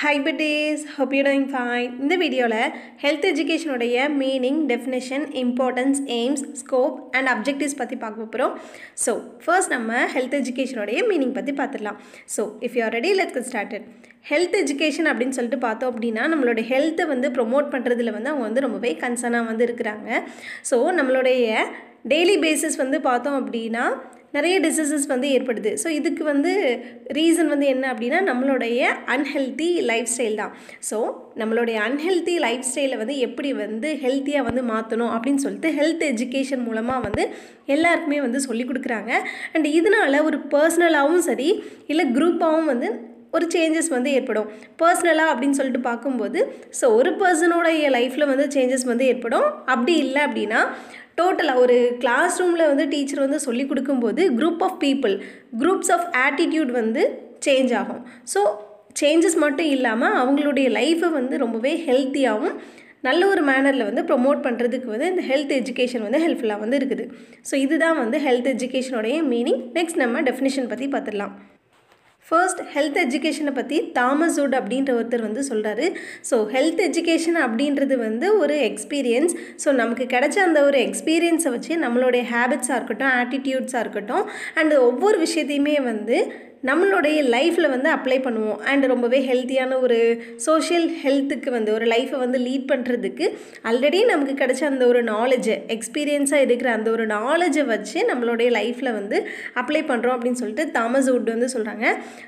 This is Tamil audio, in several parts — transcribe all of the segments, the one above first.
Hi buddies hope you doing fine இந்த வீடியோவில் health எஜுகேஷனுடைய meaning definition importance aims scope and objectives பற்றி பார்க்க போகிறோம் ஸோ ஃபர்ஸ்ட் நம்ம ஹெல்த் எஜுகேஷனுடைய மீனிங் பற்றி பார்த்துடலாம். So if you are ready let's get started health education அப்படின்னு சொல்லிட்டு பார்த்தோம் அப்படின்னா நம்மளோட ஹெல்த்தை வந்து ப்ரொமோட் பண்ணுறதுல வந்து அவங்க வந்து ரொம்பவே கன்சர்னாக வந்து இருக்கிறாங்க. ஸோ நம்மளுடைய டெய்லி பேசிஸ் வந்து பார்த்தோம் அப்படின்னா நிறைய டிசீசஸ் வந்து ஏற்படுது. ஸோ இதுக்கு வந்து ரீசன் வந்து என்ன அப்படின்னா நம்மளுடைய அன்ஹெல்த்தி லைஃப் ஸ்டைல் தான். ஸோ நம்மளுடைய அன்ஹெல்த்தி லைஃப் ஸ்டைலை வந்து எப்படி வந்து ஹெல்த்தியாக வந்து மாற்றணும் அப்படின்னு சொல்லிட்டு ஹெல்த் எஜுகேஷன் மூலமாக வந்து எல்லாருக்குமே வந்து சொல்லி கொடுக்குறாங்க. அண்ட் இதனால் ஒரு பர்சனலாகவும் சரி இல்லை குரூப்பாகவும் வந்து ஒரு சேஞ்சஸ் வந்து ஏற்படும். பர்சனலாக அப்படின்னு சொல்லிட்டு பார்க்கும்போது ஸோ ஒரு பர்சனோடைய லைஃப்பில் வந்து சேஞ்சஸ் வந்து ஏற்படும். அப்படி இல்லை அப்படின்னா டோட்டலாக ஒரு கிளாஸ் ரூமில் வந்து டீச்சர் வந்து சொல்லி கொடுக்கும்போது group of people groups of attitude வந்து சேஞ்ச் ஆகும். ஸோ சேஞ்சஸ் மட்டும் இல்லாமல் அவங்களுடைய லைஃப்பை வந்து ரொம்பவே ஹெல்த்தியாகவும் நல்ல ஒரு மேனரில் வந்து ப்ரொமோட் பண்ணுறதுக்கு வந்து இந்த ஹெல்த் எஜுகேஷன் வந்து ஹெல்ப்ஃபுல்லாக வந்து இருக்குது. ஸோ இதுதான் வந்து ஹெல்த் எஜுகேஷனுடைய மீனிங் நெக்ஸ்ட் நம்ம டெஃபினேஷன் பற்றி பார்த்துடலாம் ஃபர்ஸ்ட் ஹெல்த் எஜுகேஷனை பற்றி தாமஸ் உட் அப்படின்ற ஒருத்தர் வந்து சொல்கிறாரு ஸோ ஹெல்த் எஜுகேஷன் அப்படின்றது வந்து ஒரு எக்ஸ்பீரியன்ஸ் ஸோ நமக்கு கிடைச்ச அந்த ஒரு எக்ஸ்பீரியன்ஸை வச்சு நம்மளுடைய ஹேபிட்ஸாக இருக்கட்டும் ஆட்டிடியூட்ஸாக இருக்கட்டும் அண்ட் ஒவ்வொரு விஷயத்தையுமே வந்து நம்மளுடைய லைஃப்பில் வந்து அப்ளை பண்ணுவோம். அண்ட் ரொம்பவே ஹெல்த்தியான ஒரு சோஷியல் ஹெல்த்துக்கு வந்து ஒரு லைஃப்பை வந்து லீட் பண்ணுறதுக்கு ஆல்ரெடி நமக்கு கிடைச்ச அந்த ஒரு நாலேஜை எக்ஸ்பீரியன்ஸாக இருக்கிற அந்த ஒரு நாலேஜை வச்சு நம்மளுடைய லைஃப்பில் வந்து அப்ளை பண்ணுறோம் அப்படின்னு சொல்லிட்டு தாமஸ் வுட் வந்து சொல்கிறாங்க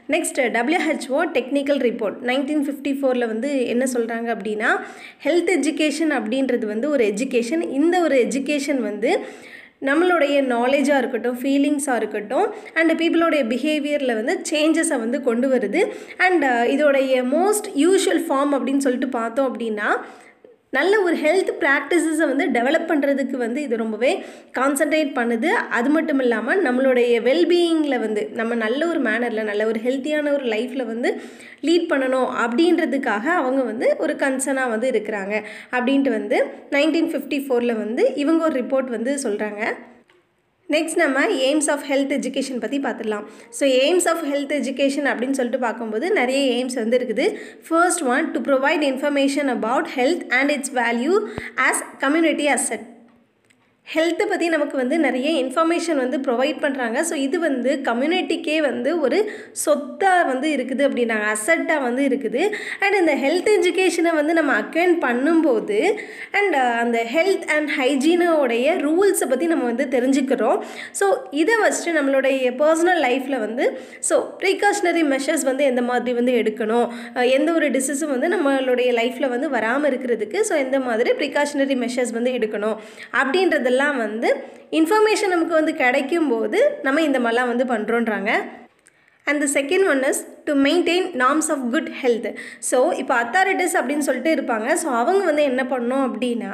next WHO technical report nineteen fifty ஃபோரில் வந்து என்ன சொல்கிறாங்க அப்படின்னா ஹெல்த் எஜுகேஷன் அப்படின்றது வந்து ஒரு எஜுகேஷன் இந்த ஒரு எஜுகேஷன் வந்து நம்மளுடைய நாலேஜாக இருக்கட்டும் ஃபீலிங்ஸாக இருக்கட்டும் அண்ட் பீப்புளோடைய பிஹேவியரில் வந்து சேஞ்சஸை வந்து கொண்டு வருது. அண்ட் uh, இதோடைய மோஸ்ட் யூஷுவல் ஃபார்ம் அப்படின்னு சொல்லிட்டு பார்த்தோம் அப்படின்னா நல்ல ஒரு ஹெல்த் ப்ராக்டிசஸை வந்து டெவலப் பண்ணுறதுக்கு வந்து இது ரொம்பவே கான்சன்ட்ரேட் பண்ணுது. அது மட்டும் இல்லாமல் நம்மளுடைய வெல்பீயிங்கில் வந்து நம்ம நல்ல ஒரு மேனரில் நல்ல ஒரு ஹெல்த்தியான ஒரு லைஃப்பில் வந்து லீட் பண்ணணும் அப்படின்றதுக்காக அவங்க வந்து ஒரு கன்சர்னாக வந்து இருக்கிறாங்க. அப்படின்ட்டு வந்து நைன்டீன் ஃபிஃப்டி ஃபோரில் வந்து இவங்க ஒரு ரிப்போர்ட் வந்து சொல்கிறாங்க நெக்ஸ்ட் நம்ம எய்ம்ஸ் ஆஃப் ஹெல்த் எஜுகேஷன் பற்றி பார்த்துடலாம். So aims of health education அப்படின்னு சொல்லிட்டு பார்க்கும்போது நிறைய எய்ம்ஸ் வந்து இருக்குது. First one to provide information about health and its value as community asset ஹெல்த்தை பற்றி நமக்கு வந்து நிறைய இன்ஃபர்மேஷன் வந்து ப்ரொவைட் பண்ணுறாங்க ஸோ இது வந்து கம்யூனிட்டிக்கே வந்து ஒரு சொத்தாக வந்து இருக்குது அப்படின்னாங்க. அசட்டாக வந்து இருக்குது. அண்ட் இந்த ஹெல்த் எஜுகேஷனை வந்து நம்ம அக்வைன் பண்ணும்போது அண்ட் uh, அந்த ஹெல்த் அண்ட் ஹைஜீனோடைய ரூல்ஸை பற்றி நம்ம வந்து தெரிஞ்சுக்கிறோம். ஸோ இதை வச்சுட்டு நம்மளுடைய பர்சனல் லைஃப்பில் வந்து ஸோ ப்ரிகாஷ்னரி மெஷர்ஸ் வந்து எந்த மாதிரி வந்து எடுக்கணும்? எந்த ஒரு டிசீஸும் வந்து நம்மளுடைய லைஃப்பில் வந்து வராமல் இருக்கிறதுக்கு ஸோ எந்த மாதிரி ப்ரிகாஷனரி மெஷர்ஸ் வந்து எடுக்கணும்? அப்படின்றதெல்லாம் இதெல்லாம் வந்து இன்ஃபர்மேஷன் நமக்கு வந்து கிடைக்கும் போது நம்ம இந்த மாதிரிலாம் வந்து பண்ணுறோன்றாங்க and the second one is to maintain norms of good health so இப்போ அத்தாரிட்டிஸ் அப்படின்னு சொல்லிட்டு இருப்பாங்க. ஸோ அவங்க வந்து என்ன பண்ணணும் அப்படின்னா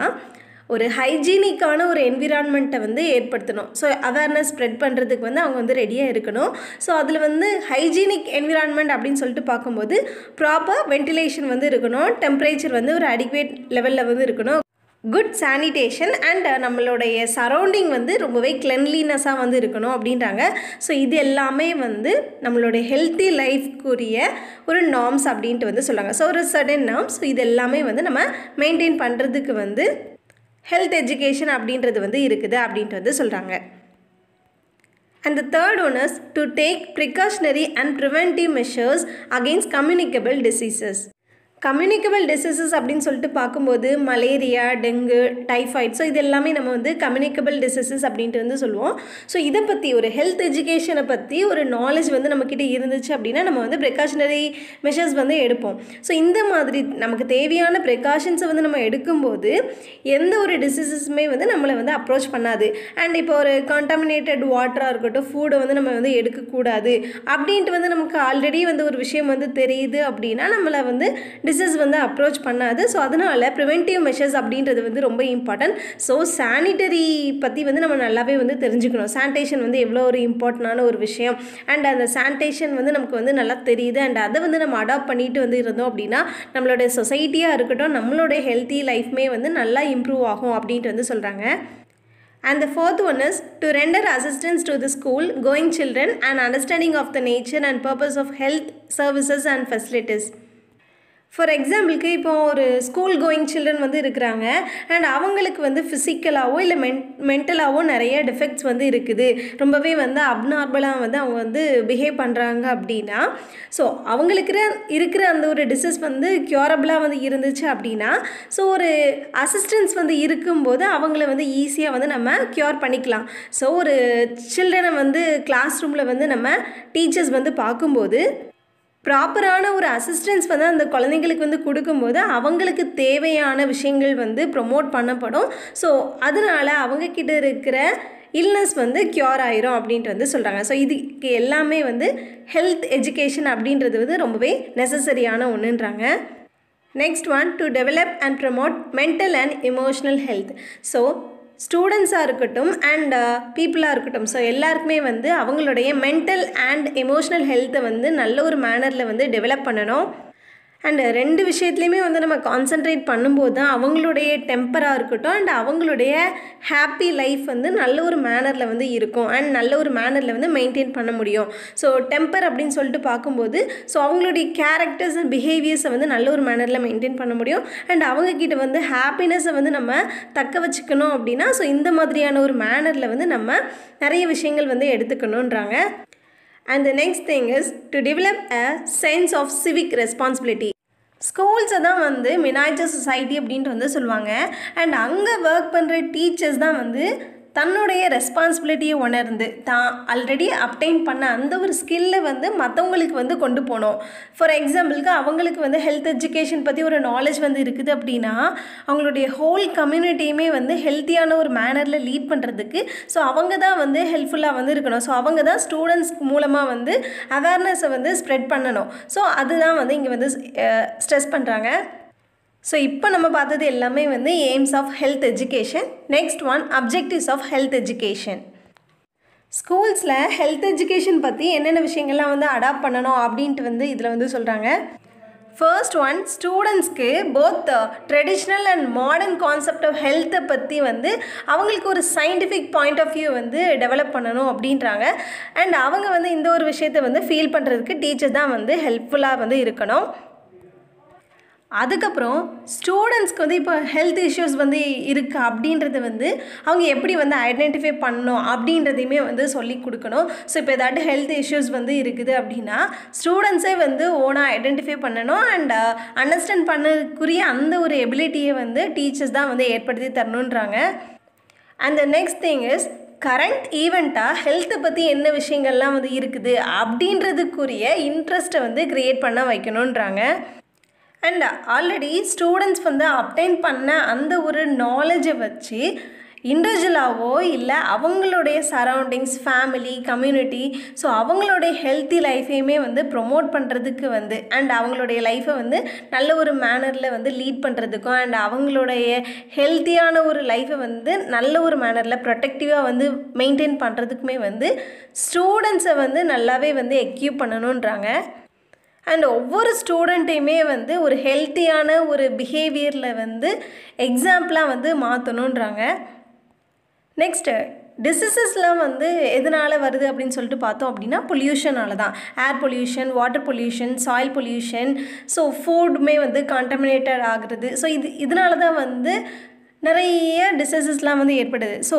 ஒரு ஹைஜீனிக்கான ஒரு என்விரான்மெண்ட்டை வந்து ஏற்படுத்தணும். ஸோ அவேர்னஸ் ஸ்ப்ரெட் பண்ணுறதுக்கு வந்து அவங்க வந்து ரெடியாக இருக்கணும். ஸோ அதில் வந்து ஹைஜீனிக் என்விரான்மெண்ட் அப்படின்னு சொல்லிட்டு பார்க்கும்போது ப்ராப்பர் வென்டிலேஷன் வந்து இருக்கணும். டெம்பரேச்சர் வந்து ஒரு அடிக்வேட் லெவலில் வந்து இருக்கணும். குட் சானிடேஷன் அண்ட் நம்மளுடைய சரௌண்டிங் வந்து ரொம்பவே கிளென்லினஸாக வந்து இருக்கணும் அப்படின்றாங்க. ஸோ இது எல்லாமே வந்து நம்மளுடைய ஹெல்த்தி லைஃப்க்குரிய ஒரு நார்ம்ஸ் அப்படின்ட்டு வந்து சொல்கிறாங்க ஸோ ஒரு சடன் நார்ம்ஸ் ஸோ இது எல்லாமே வந்து நம்ம மெயின்டைன் பண்ணுறதுக்கு வந்து ஹெல்த் எஜுகேஷன் அப்படின்றது வந்து இருக்குது அப்படின்ட்டு வந்து சொல்கிறாங்க and the third one is to take precautionary and preventive measures against communicable diseases communicable diseases அப்படின்னு சொல்லிட்டு பார்க்கும்போது மலேரியா டெங்கு டைஃபாய்ட் ஸோ இது எல்லாமே நம்ம வந்து கம்யூனிகபிள் டிசீசஸ் அப்படின்ட்டு வந்து சொல்லுவோம். ஸோ இதை பற்றி ஒரு ஹெல்த் எஜுகேஷனை பற்றி ஒரு நாலேஜ் வந்து நம்மக்கிட்ட இருந்துச்சு அப்படின்னா நம்ம வந்து ப்ரிகாஷனரி மெஷர்ஸ் வந்து எடுப்போம். ஸோ இந்த மாதிரி நமக்கு தேவையான ப்ரிகாஷன்ஸை வந்து நம்ம எடுக்கும்போது எந்த ஒரு டிசீசஸுமே வந்து நம்மளை வந்து அப்ரோச் பண்ணாது. அண்ட் இப்போ ஒரு கான்டாமினேட்டட் வாட்டராக இருக்கட்டும் ஃபுட்டை வந்து நம்ம வந்து எடுக்கக்கூடாது. அப்படின்ட்டு வந்து நமக்கு ஆல்ரெடி வந்து ஒரு விஷயம் வந்து தெரியுது அப்படின்னா நம்மளை வந்து டிசீஸ் வந்து அப்ரோச் பண்ணாது. ஸோ அதனால் ப்ரிவென்டிவ் மெஷர்ஸ் அப்படின்றது வந்து ரொம்ப இம்பார்ட்டன்ட் ஸோ சானிட்டரி பற்றி வந்து நம்ம நல்லாவே வந்து தெரிஞ்சுக்கணும். சானிடேஷன் வந்து எவ்வளோ ஒரு இம்பார்ட்டண்டான ஒரு விஷயம். அண்ட் அந்த சானிடேஷன் வந்து நமக்கு வந்து நல்லா தெரியுது. அண்ட் அதை வந்து நம்ம அடாப்ட் பண்ணிட்டு வந்து இருந்தோம் அப்படின்னா நம்மளுடைய சொசைட்டியாக இருக்கட்டும் நம்மளுடைய ஹெல்த்தி லைஃப்மே வந்து நல்லா இம்ப்ரூவ் ஆகும் அப்படின்ட்டு வந்து சொல்கிறாங்க And the fourth one is to render assistance to the school going children and understanding of the nature and purpose of health services and facilities. For எக்ஸாம்பிளுக்கு இப்போ ஒரு ஸ்கூல் கோயிங் சில்ட்ரன் வந்து இருக்கிறாங்க. அண்ட் அவங்களுக்கு வந்து ஃபிசிக்கலாகவோ இல்லை மென் மென்டலாகவோ நிறைய டிஃபெக்ட்ஸ் வந்து இருக்குது. ரொம்பவே வந்து அப்நார்மலாக வந்து அவங்க வந்து பிஹேவ் பண்ணுறாங்க அப்படின்னா ஸோ அவங்களுக்கு இருக்கிற அந்த ஒரு டிசீஸ் வந்து க்யூரபிளாக வந்து இருந்துச்சு அப்படின்னா ஸோ ஒரு அசிஸ்டன்ஸ் வந்து இருக்கும்போது அவங்கள வந்து ஈஸியாக வந்து நம்ம க்யூர் பண்ணிக்கலாம். ஸோ ஒரு சில்ட்ரனை வந்து கிளாஸ் ரூமில் வந்து நம்ம டீச்சர்ஸ் வந்து பார்க்கும்போது ப்ராப்பரான ஒரு அசிஸ்டன்ஸ் வந்து அந்த குழந்தைங்களுக்கு வந்து கொடுக்கும்போது அவங்களுக்கு தேவையான விஷயங்கள் வந்து ப்ரொமோட் பண்ணப்படும். ஸோ அதனால் அவங்கக்கிட்ட இருக்கிற இல்னஸ் வந்து க்யூர் ஆயிரும் அப்படின்ட்டு வந்து சொல்கிறாங்க ஸோ இதுக்கு எல்லாமே வந்து ஹெல்த் எஜுகேஷன் அப்படின்றது வந்து ரொம்பவே நெசசரியான ஒன்றுன்றாங்க next one to develop and promote mental and emotional health so ஸ்டூடெண்ட்ஸாக இருக்கட்டும் அண்ட் பீப்புளாக uh, இருக்கட்டும். ஸோ எல்லாருக்குமே வந்து அவங்களுடைய மென்டல் அண்ட் எமோஷ்னல் ஹெல்த்தை வந்து நல்ல ஒரு மேனரில் வந்து டெவலப் பண்ணணும். அண்ட் ரெண்டு விஷயத்துலையுமே வந்து நம்ம கான்சென்ட்ரேட் பண்ணும்போது தான் அவங்களுடைய டெம்பராக இருக்கட்டும் அண்ட் அவங்களுடைய ஹாப்பி லைஃப் வந்து நல்ல ஒரு மேனரில் வந்து இருக்கும். அண்ட் நல்ல ஒரு மேனரில் வந்து மெயின்டைன் பண்ண முடியும். ஸோ டெம்பர் அப்படின்னு சொல்லிட்டு பார்க்கும்போது ஸோ அவங்களுடைய கேரக்டர்ஸ் அண்ட் பிஹேவியர்ஸை வந்து நல்ல ஒரு மேனரில் மெயின்டைன் பண்ண முடியும். அண்ட் அவங்கக்கிட்ட வந்து ஹாப்பினஸை வந்து நம்ம தக்க வச்சுக்கணும் அப்படின்னா ஸோ இந்த மாதிரியான ஒரு மேனரில் வந்து நம்ம நிறைய விஷயங்கள் வந்து எடுத்துக்கணுன்றாங்க and the next thing is to develop a sense of civic responsibility ஸ்கூல்ஸை தான் வந்து மினாய்ச்சர் சொசைட்டி அப்படின்ட்டு வந்து சொல்லுவாங்க. அண்ட் அங்கே ஒர்க் பண்ணுற டீச்சர்ஸ் தான் வந்து தன்னுடைய ரெஸ்பான்சிபிலிட்டியை உணர்ந்து தான் ஆல்ரெடி அப்டைன் பண்ண அந்த ஒரு ஸ்கில்லை வந்து மற்றவங்களுக்கு வந்து கொண்டு போகணும் ஃபார் எக்ஸாம்பிளுக்கு அவங்களுக்கு வந்து ஹெல்த் எஜுகேஷன் பற்றி ஒரு நாலேஜ் வந்து இருக்குது அப்படின்னா அவங்களுடைய ஹோல் கம்யூனிட்டியுமே வந்து ஹெல்த்தியான ஒரு மேனரில் லீட் பண்ணுறதுக்கு ஸோ அவங்க தான் வந்து ஹெல்ப்ஃபுல்லாக வந்து இருக்கணும். ஸோ அவங்க தான் ஸ்டூடெண்ட்ஸ் மூலமாக வந்து அவேர்னஸை வந்து ஸ்ப்ரெட் பண்ணணும். ஸோ அதுதான் வந்து இங்கே வந்து ஸ்ட்ரெஸ் பண்ணுறாங்க ஸோ இப்போ நம்ம பார்த்தது எல்லாமே வந்து aims of health education next one objectives of health education ஸ்கூல்ஸில் health education பற்றி என்னென்ன விஷயங்கள்லாம் வந்து அடாப்ட் பண்ணணும் அப்படின்ட்டு வந்து இதில் வந்து சொல்கிறாங்க ஃபர்ஸ்ட் ஒன் ஸ்டூடெண்ட்ஸ்க்கு both traditional and modern concept of ஹெல்த்தை பற்றி வந்து அவங்களுக்கு ஒரு சயின்டிஃபிக் பாயிண்ட் ஆஃப் வியூ வந்து டெவலப் பண்ணணும் அப்படின்றாங்க. அண்ட் அவங்க வந்து இந்த ஒரு விஷயத்தை வந்து ஃபீல் பண்ணுறதுக்கு டீச்சர் தான் வந்து ஹெல்ப்ஃபுல்லாக வந்து இருக்கணும். அதுக்கப்புறம் ஸ்டூடெண்ட்ஸ்க்கு வந்து இப்போ ஹெல்த் இஷ்யூஸ் வந்து இருக்குது அப்படின்றத வந்து அவங்க எப்படி வந்து ஐடென்டிஃபை பண்ணணும் அப்படின்றதையுமே வந்து சொல்லி கொடுக்கணும். ஸோ இப்போ ஏதாட்டு ஹெல்த் இஷ்யூஸ் வந்து இருக்குது அப்படின்னா ஸ்டூடெண்ட்ஸே வந்து ஓனாக ஐடென்டிஃபை பண்ணணும் அண்ட் அண்டர்ஸ்டாண்ட் பண்ணக்குரிய அந்த ஒரு எபிலிட்டியை வந்து டீச்சர்ஸ் தான் வந்து ஏற்படுத்தி தரணுன்றாங்க. And the next thing is current ஈவெண்ட்டாக ஹெல்த்தை பற்றி என்ன விஷயங்கள்லாம் வந்து இருக்குது அப்படின்றதுக்குரிய இன்ட்ரெஸ்ட்டை வந்து க்ரியேட் பண்ண வைக்கணுன்றாங்க. அண்ட் ஆல்ரெடி ஸ்டூடெண்ட்ஸ் வந்து அப்டைன் பண்ண அந்த ஒரு நாலேஜை வச்சு இண்டிவிஜுவலாகவோ இல்லை அவங்களுடைய சரௌண்டிங்ஸ் ஃபேமிலி கம்யூனிட்டி ஸோ அவங்களுடைய ஹெல்த்தி லைஃபையுமே வந்து ப்ரொமோட் பண்ணுறதுக்கு வந்து அண்ட் அவங்களுடைய லைஃப்பை வந்து நல்ல ஒரு மேனரில் வந்து லீட் பண்ணுறதுக்கும் அண்ட் அவங்களுடைய ஹெல்த்தியான ஒரு லைஃப்பை வந்து நல்ல ஒரு மேனரில் ப்ரொடெக்டிவாக வந்து மெயின்டைன் பண்ணுறதுக்குமே வந்து ஸ்டூடெண்ட்ஸை வந்து நல்லாவே வந்து எக்யூப் பண்ணணுன்றாங்க அண்ட் ஒவ்வொரு ஸ்டூடெண்ட்டையுமே வந்து ஒரு ஹெல்த்தியான ஒரு பிஹேவியரில் வந்து எக்ஸாம்பிளாக வந்து மாற்றணுன்றாங்க நெக்ஸ்ட்டு டிசீசஸ்லாம் வந்து எதனால் வருது அப்படின்னு சொல்லிட்டு பார்த்தோம் அப்படின்னா பொல்யூஷனால தான். Air pollution water pollution soil pollution so ஃபுட்டுமே வந்து கான்டமினேட்டட் ஆகுறது. ஸோ இது இதனால தான் வந்து நிறைய டிசீசஸ்லாம் வந்து ஏற்படுது. ஸோ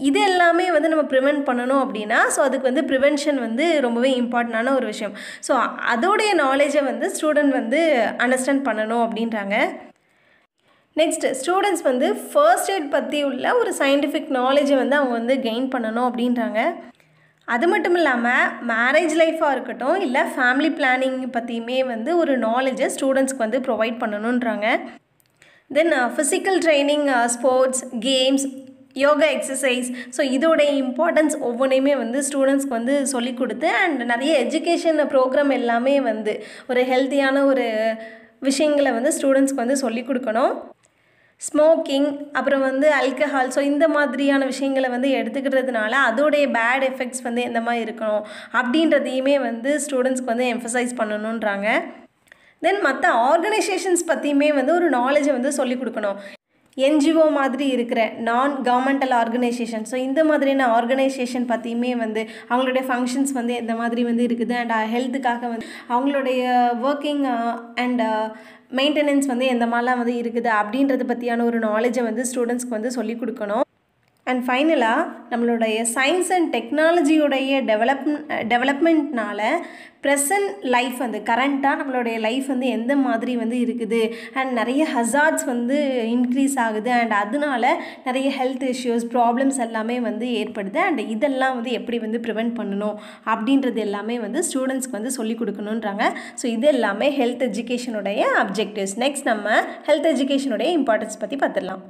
இது எல்லாமே வந்து நம்ம ப்ரிவெண்ட் பண்ணணும் அப்படின்னா ஸோ அதுக்கு வந்து ப்ரிவென்ஷன் வந்து ரொம்பவே இம்பார்ட்டண்டான ஒரு விஷயம். ஸோ அதோடைய நாலேஜை வந்து ஸ்டூடெண்ட் வந்து அண்டர்ஸ்டாண்ட் பண்ணணும் அப்படின்றாங்க. நெக்ஸ்ட் ஸ்டூடெண்ட்ஸ் வந்து ஃபர்ஸ்ட் எய்ட் பற்றி உள்ள ஒரு சயின்டிஃபிக் நாலேஜை வந்து அவங்க வந்து கெயின் பண்ணணும் அப்படின்றாங்க. அது மட்டும் இல்லாமல் மேரேஜ் லைஃபாக இருக்கட்டும் இல்லை ஃபேமிலி பிளானிங் பற்றியுமே வந்து ஒரு நாலேஜை ஸ்டூடெண்ட்ஸ்க்கு வந்து provide பண்ணணுன்றாங்க then physical training sports games yoga exercise so இதோடைய இம்பார்ட்டன்ஸ் ஒவ்வொன்றையுமே வந்து ஸ்டூடெண்ட்ஸ்க்கு வந்து சொல்லிக் கொடுத்து அண்ட் நிறைய எஜுகேஷன் ப்ரோக்ராம் எல்லாமே வந்து ஒரு ஹெல்த்தியான ஒரு விஷயங்களை வந்து ஸ்டூடெண்ட்ஸ்க்கு வந்து சொல்லிக் கொடுக்கணும். ஸ்மோக்கிங் அப்புறம் வந்து அல்கஹால் ஸோ இந்த மாதிரியான விஷயங்களை வந்து எடுத்துக்கிறதுனால அதோடைய பேட் எஃபெக்ட்ஸ் வந்து எந்த மாதிரி இருக்கணும் அப்படின்றதையுமே வந்து ஸ்டூடெண்ட்ஸ்க்கு வந்து எம்ஃபசைஸ் பண்ணணுன்றாங்க தென் மற்ற ஆர்கனைசேஷன்ஸ் பற்றியுமே வந்து ஒரு நாலேஜை வந்து சொல்லிக் கொடுக்கணும். என்ஜிஓ மாதிரி இருக்கிற நான் கவர்மெண்டல் ஆர்கனைசேஷன் ஸோ இந்த மாதிரியான ஆர்கனைசேஷன் பற்றியுமே வந்து அவங்களுடைய ஃபங்க்ஷன்ஸ் வந்து இந்த மாதிரி வந்து இருக்குது. அண்ட் ஹெல்த்துக்காக uh, வந்து அவங்களுடைய ஒர்க்கிங் அண்ட் மெயின்டெனன்ஸ் வந்து எந்த மாதிரிலாம் வந்து இருக்குது அப்படின்றத பற்றியான ஒரு நாலேஜை வந்து ஸ்டூடெண்ட்ஸ்க்கு வந்து சொல்லிக் கொடுக்கணும். அண்ட் ஃபைனலாக நம்மளுடைய சயின்ஸ் அண்ட் டெக்னாலஜியுடைய டெவலப் டெவலப்மெண்ட்னால ப்ரெசன்ட் லைஃப் வந்து கரண்ட்டாக நம்மளுடைய லைஃப் வந்து எந்த மாதிரி வந்து இருக்குது? அண்ட் நிறைய ஹசார்ட்ஸ் வந்து இன்க்ரீஸ் ஆகுது. அண்ட் அதனால நிறைய ஹெல்த் இஷ்யூஸ் ப்ராப்ளம்ஸ் எல்லாமே வந்து ஏற்படுது. அண்ட் இதெல்லாம் வந்து எப்படி வந்து ப்ரிவெண்ட் பண்ணணும்? அப்படின்றது எல்லாமே வந்து ஸ்டூடெண்ட்ஸ்க்கு வந்து சொல்லிக் கொடுக்கணுன்றாங்க ஸோ இது எல்லாமே ஹெல்த் எஜுகேஷனுடைய அப்ஜெக்டிவ்ஸ் நெக்ஸ்ட் நம்ம ஹெல்த் எஜுகேஷனுடைய இம்பார்ட்டன்ஸ் பற்றி பார்த்துடலாம்.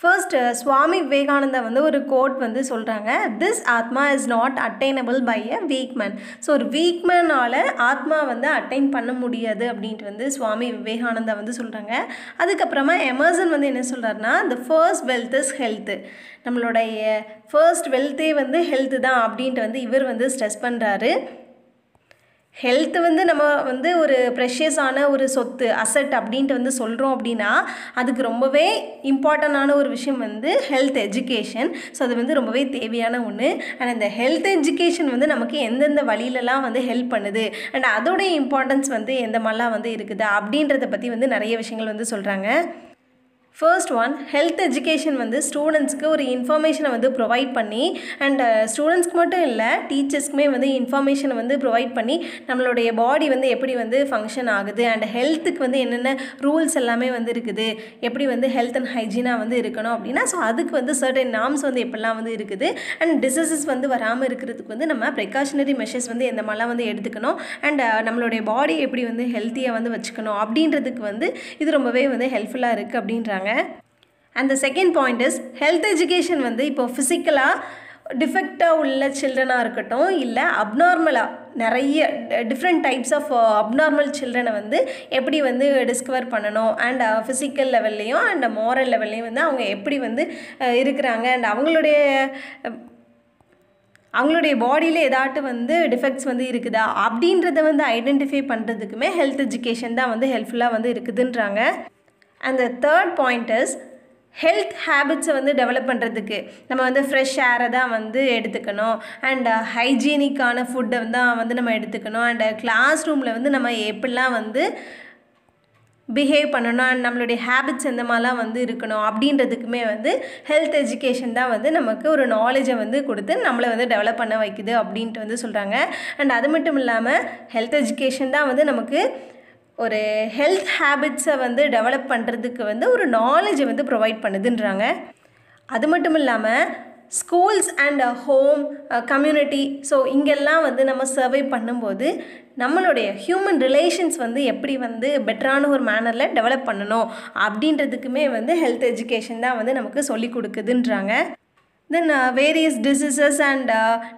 ஃபர்ஸ்ட்டு uh, சுவாமி விவேகானந்தா வந்து ஒரு கோட் வந்து சொல்கிறாங்க this atma is not attainable by a weak man so ஒரு வீக் மேனால் ஆத்மா வந்து அட்டைன் பண்ண முடியாது அப்படின்ட்டு வந்து சுவாமி விவேகானந்தா வந்து சொல்கிறாங்க அதுக்கப்புறமா எமர்சன் வந்து என்ன சொல்கிறாருன்னா the first wealth is health நம்மளுடைய ஃபர்ஸ்ட் வெல்த்தே வந்து ஹெல்த்து தான் அப்படின்ட்டு வந்து இவர் வந்து ஸ்ட்ரெஸ் பண்ணுறாரு ஹெல்த் வந்து நம்ம வந்து ஒரு ப்ரெஷியஸான ஒரு சொத்து அசட் அப்படின்ட்டு வந்து சொல்கிறோம் அப்படின்னா அதுக்கு ரொம்பவே இம்பார்ட்டண்ட்டான ஒரு விஷயம் வந்து ஹெல்த் எஜுகேஷன் ஸோ அது வந்து ரொம்பவே தேவையான ஒன்று அண்ட் அந்த ஹெல்த் எஜுகேஷன் வந்து நமக்கு எந்தெந்த வழியிலலாம் வந்து ஹெல்ப் பண்ணுது? அண்ட் அதோடைய இம்பார்ட்டன்ஸ் வந்து எந்த மாதிரிலாம் வந்து இருக்குது? அப்படின்றத பற்றி வந்து நிறைய விஷயங்கள் வந்து சொல்கிறாங்க ஃபர்ஸ்ட் ஒன் ஹெல்த் எஜுகேஷன் வந்து ஸ்டூடெண்ட்ஸ்க்கு ஒரு இன்ஃபர்மேஷனை வந்து ப்ரொவைட் பண்ணி அண்ட் ஸ்டூடெண்ட்ஸ்க்கு uh, மட்டும் இல்லை டீச்சர்ஸ்க்குமே வந்து இன்ஃபர்மேஷனை வந்து ப்ரொவைட் பண்ணி நம்மளுடைய பாடி வந்து எப்படி வந்து ஃபங்க்ஷன் ஆகுது அண்ட் ஹெல்த்துக்கு வந்து என்னென்ன ரூல்ஸ் எல்லாமே வந்து இருக்குது எப்படி வந்து ஹெல்த் அண்ட் ஹைஜீனாக வந்து இருக்கணும் அப்படின்னா ஸோ அதுக்கு வந்து சர்டன் நாம்ஸ் வந்து எப்படிலாம் வந்து இருக்குது அண்ட் டிசீசஸ் வந்து வராமல் இருக்கிறதுக்கு வந்து நம்ம ப்ரிகாஷனரி மெஷர்ஸ் வந்து எந்த மாதிரிலாம் வந்து எடுத்துக்கணும் அண்ட் uh, நம்மளுடைய பாடி எப்படி வந்து ஹெல்த்தியாக வந்து வச்சுக்கணும் அப்படின்றதுக்கு வந்து இது ரொம்பவே வந்து ஹெல்ப்ஃபுல்லாக இருக்குது அப்படின்றாங்க. And the second point is health education வந்து இப்போ ஃபிசிக்கலாக டிஃபெக்டாக உள்ள சில்ட்ரனாக இருக்கட்டும் இல்லை அப்நார்மலாக நிறைய டிஃப்ரெண்ட் டைப்ஸ் ஆஃப் அப்நார்மல் சில்ட்ரனை வந்து எப்படி வந்து டிஸ்கவர் பண்ணணும்? அண்ட் ஃபிசிக்கல் லெவல்லையும் அண்ட் மாரல் லெவல்லையும் வந்து அவங்க எப்படி வந்து uh, இருக்கிறாங்க? அண்ட் அவங்களுடைய அவங்களுடைய பாடியில் ஏதாட்டு வந்து டிஃபெக்ட்ஸ் வந்து இருக்குதா? அப்படின்றத வந்து ஐடென்டிஃபை பண்ணுறதுக்குமே ஹெல்த் எஜுகேஷன் தான் வந்து ஹெல்ப்ஃபுல்லாக வந்து இருக்குதுன்றாங்க. And the third point is health ஹேபிட்ஸை வந்து டெவலப் பண்ணுறதுக்கு நம்ம வந்து ஃப்ரெஷ் ஏரை தான் வந்து எடுத்துக்கணும். அண்ட் ஹைஜீனிக்கான ஃபுட்டை தான் வந்து நம்ம எடுத்துக்கணும். அண்ட் கிளாஸ் ரூமில் வந்து நம்ம எப்படிலாம் வந்து பிஹேவ் பண்ணணும். அண்ட் நம்மளுடைய ஹேபிட்ஸ் எந்த மாதிரிலாம் வந்து இருக்கணும் அப்படின்றதுக்குமே வந்து ஹெல்த் எஜுகேஷன் தான் வந்து நமக்கு ஒரு நாலேஜை வந்து கொடுத்து நம்மளை வந்து டெவலப் பண்ண வைக்குது அப்படின்ட்டு வந்து சொல்கிறாங்க அண்ட் அது மட்டும் இல்லாமல் ஹெல்த் எஜுகேஷன் தான் வந்து நமக்கு ஒரு ஹெல்த் ஹேபிட்ஸை வந்து டெவலப் பண்ணுறதுக்கு வந்து ஒரு நாலேஜை வந்து ப்ரொவைட் பண்ணுதுன்றாங்க. அது மட்டும் இல்லாமல் schools and home community so இங்கெல்லாம் வந்து நம்ம சர்வை பண்ணும்போது நம்மளுடைய ஹியூமன் ரிலேஷன்ஸ் வந்து எப்படி வந்து பெட்டரான ஒரு மேனரில் டெவலப் பண்ணணும் அப்படின்றதுக்குமே வந்து ஹெல்த் எஜுகேஷன் தான் வந்து நமக்கு சொல்லி கொடுக்குதுன்றாங்க. தென் வேரியஸ் டிசீசஸ் அண்ட்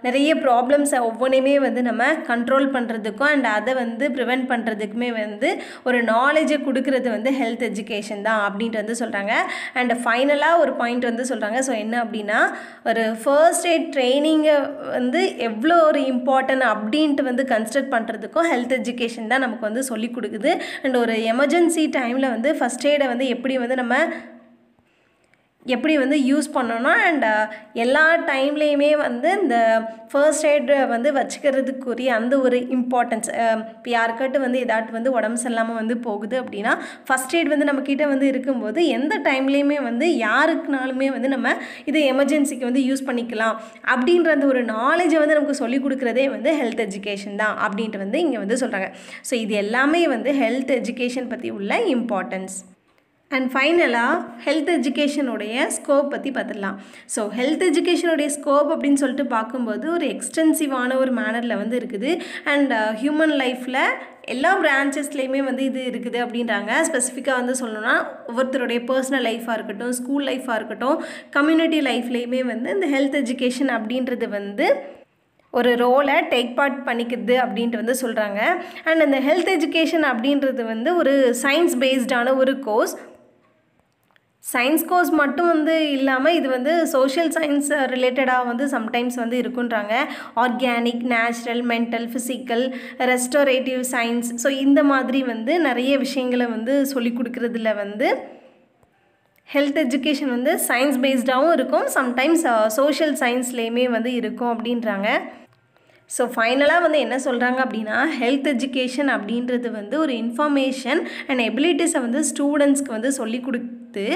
நிறைய ப்ராப்ளம்ஸை ஒவ்வொன்றையுமே வந்து நம்ம கண்ட்ரோல் பண்ணுறதுக்கும் அண்ட் அதை வந்து ப்ரிவெண்ட் பண்ணுறதுக்குமே வந்து ஒரு நாலேஜை கொடுக்கறது வந்து ஹெல்த் எஜுகேஷன் தான் அப்படின்ட்டு வந்து சொல்கிறாங்க அண்ட் ஃபைனலாக ஒரு பாயிண்ட் வந்து சொல்கிறாங்க ஸோ என்ன அப்படின்னா ஒரு ஃபர்ஸ்ட் எய்ட் ட்ரைனிங்கை வந்து எவ்வளோ ஒரு இம்பார்ட்டன்ட் அப்படின்ட்டு வந்து கன்சிடர் பண்ணுறதுக்கும் ஹெல்த் எஜுகேஷன் தான் நமக்கு வந்து சொல்லிக் கொடுக்குது. அண்ட் ஒரு எமர்ஜென்சி டைமில் வந்து ஃபஸ்ட் எய்டை வந்து எப்படி வந்து நம்ம எப்படி வந்து யூஸ் பண்ணணும் அண்ட் uh, எல்லா டைம்லேயுமே வந்து இந்த ஃபர்ஸ்ட் எய்டு வந்து வச்சுக்கிறதுக்குரிய அந்த ஒரு இம்பார்ட்டன்ஸ் um, இப்போ யாருக்காட்டும் வந்து ஏதாட்டு வந்து உடம்பு சரியில்லாமல் வந்து போகுது அப்படின்னா ஃபஸ்ட் எய்ட் வந்து நம்மக்கிட்ட வந்து இருக்கும்போது எந்த டைம்லேயுமே வந்து யாருக்குனாலுமே வந்து நம்ம இது எமர்ஜென்சிக்கு வந்து யூஸ் பண்ணிக்கலாம். அப்படின்ற அந்த ஒரு நாலேஜை வந்து நமக்கு சொல்லிக் கொடுக்குறதே வந்து ஹெல்த் எஜுகேஷன் தான் அப்படின்ட்டு வந்து இங்கே வந்து சொல்கிறாங்க ஸோ இது எல்லாமே வந்து ஹெல்த் எஜுகேஷன் பற்றி உள்ள இம்பார்ட்டன்ஸ் அண்ட் ஃபைனலாக ஹெல்த் எஜுகேஷனுடைய ஸ்கோப் பற்றி பார்த்துடலாம் ஸோ ஹெல்த் எஜுகேஷனுடைய ஸ்கோப் அப்படின்னு சொல்லிட்டு பார்க்கும்போது ஒரு எக்ஸ்டென்சிவான ஒரு மேனரில் வந்து இருக்குது. அண்ட் ஹியூமன் லைஃப்பில் எல்லா பிரான்ச்சஸ்லேயுமே வந்து இது இருக்குது அப்படின்றாங்க. ஸ்பெசிஃபிக்காக வந்து சொல்லணும்னா ஒவ்வொருத்தருடைய பர்சனல் லைஃபாக இருக்கட்டும் ஸ்கூல் லைஃபாக இருக்கட்டும் கம்யூனிட்டி லைஃப்லேயுமே வந்து இந்த ஹெல்த் எஜுகேஷன் அப்படின்றது வந்து ஒரு ரோலை டேக் பார்ட் பண்ணிக்குது அப்படின்ட்டு வந்து சொல்கிறாங்க அண்ட் அந்த ஹெல்த் எஜுகேஷன் அப்படின்றது வந்து ஒரு சயின்ஸ் பேஸ்டான ஒரு கோர்ஸ் சயின்ஸ் கோர்ஸ் மட்டும் வந்து இல்லாமல் இது வந்து சோஷியல் சயின்ஸ் ரிலேட்டடாக வந்து சம்டைம்ஸ் வந்து இருக்குன்றாங்க. Organic natural mental physical restorative science so இந்த மாதிரி வந்து நிறைய விஷயங்களை வந்து சொல்லி கொடுக்குறதுல வந்து ஹெல்த் எஜுகேஷன் வந்து சயின்ஸ் பேஸ்டாகவும் இருக்கும். சம்டைம்ஸ் சோஷியல் சயின்ஸ்லேயுமே வந்து இருக்கும் அப்படின்றாங்க. ஸோ ஃபைனலாக வந்து என்ன சொல்கிறாங்க அப்படின்னா ஹெல்த் எஜுகேஷன் அப்படின்றது வந்து ஒரு இன்ஃபர்மேஷன் அண்ட் எபிலிட்டிஸை வந்து ஸ்டூடெண்ட்ஸ்க்கு வந்து சொல்லி கொடுத்து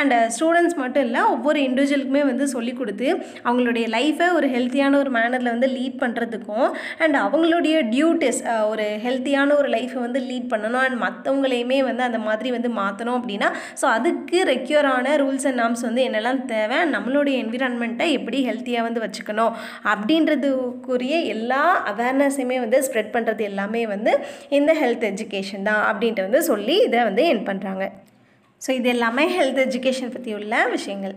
அண்ட் ஸ்டூடெண்ட்ஸ் மட்டும் இல்லை ஒவ்வொரு இண்டிவிஜுவலுக்குமே வந்து சொல்லி கொடுத்து அவங்களுடைய லைஃப்பை ஒரு ஹெல்த்தியான ஒரு மேனரில் வந்து லீட் பண்ணுறதுக்கும் அண்ட் அவங்களுடைய டியூட்டிஸ் ஒரு ஹெல்த்தியான ஒரு லைஃப்பை வந்து லீட் பண்ணணும் அண்ட் மற்றவங்களையுமே வந்து அந்த மாதிரி வந்து மாற்றணும் அப்படின்னா ஸோ அதுக்கு ரெக்யூரான ரூல்ஸ் அண்ட் நாம்ஸ் வந்து என்னெல்லாம் தேவை நம்மளுடைய என்விரான்மெண்ட்டை எப்படி ஹெல்த்தியாக வந்து வச்சுக்கணும் அப்படின்றதுக்குரிய எல்லா அவேர்னஸையுமே வந்து ஸ்ப்ரெட் பண்ணுறது எல்லாமே வந்து இந்த ஹெல்த் எஜுகேஷன் தான் அப்படின்ட்டு வந்து சொல்லி இதை வந்து என் பண்ணுறாங்க ஸோ இது எல்லாமே ஹெல்த் எஜுகேஷன் பற்றி உள்ள விஷயங்கள்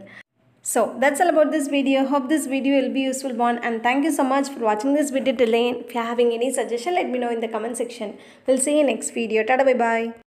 So that's all about this video. Hope this video will be useful one and thank you so much for watching this video till end. If you're having any suggestion, let me know in the comment section. We'll see you next video. Tada bye bye.